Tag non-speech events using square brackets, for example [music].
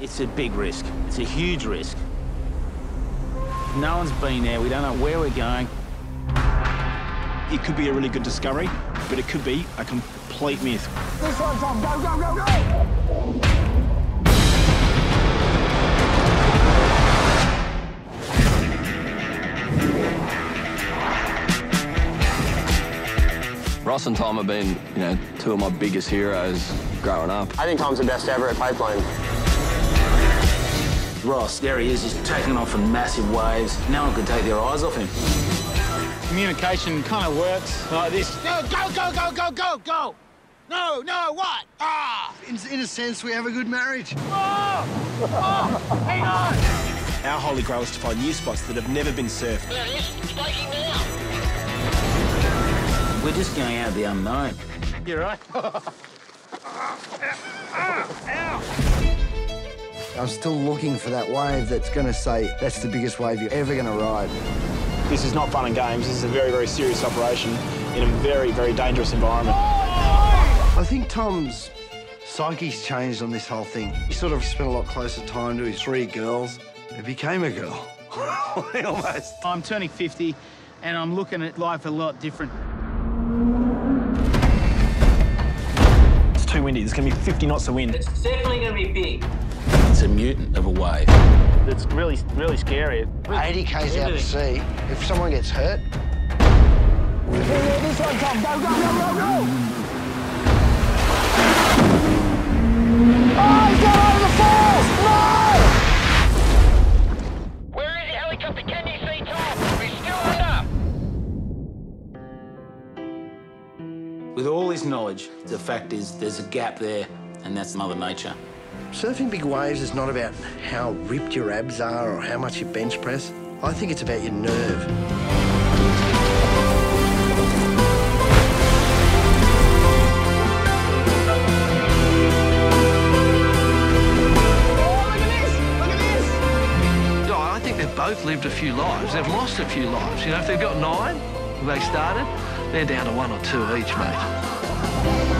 It's a big risk. It's a huge risk. No one's been there. We don't know where we're going. It could be a really good discovery, but it could be a complete myth. This one, Tom. Go, go, go, go! Ross and Tom have been, you know, two of my biggest heroes growing up. I think Tom's the best ever at pipeline. Ross, there he is. He's taking off in massive waves. No one can take their eyes off him. Communication kind of works like this. Go, go, go, go, go, go, go! No, no, what? Ah! In, in a sense, we have a good marriage. Oh! Oh! Hang on! Our holy grail is to find new spots that have never been surfed. We're just going out of the unknown. You're right. [laughs] Ah, I'm still looking for that wave that's going to say, that's the biggest wave you're ever going to ride. This is not fun and games. This is a very, very serious operation in a very, very dangerous environment. I think Tom's psyche's changed on this whole thing. He sort of spent a lot closer time to his three girls. It became a girl. [laughs] Almost. I'm turning 50 and I'm looking at life a lot different. It's too windy. There's going to be 50 knots of wind. It's definitely going to be big. It's a mutant of a wave. It's really, really scary. 80 k's out to sea. If someone gets hurt, This one, Tom. Go, go, go, go, go! Oh, he's got over the falls! No! Where is the helicopter? Can With all this knowledge, the fact is there's a gap there, and that's Mother Nature. surfing big waves is not about how ripped your abs are or how much you bench press. I think it's about your nerve. No, I think they've both lived a few lives. They've lost a few lives. You know, if they've got nine they started, they're down to one or two each, mate.